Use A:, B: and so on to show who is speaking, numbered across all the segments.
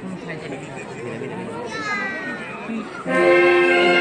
A: Mira, mira, mira.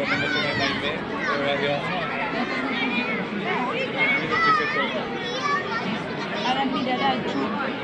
A: 22 minuti come vai bene, dove arriva
B: Alam tidak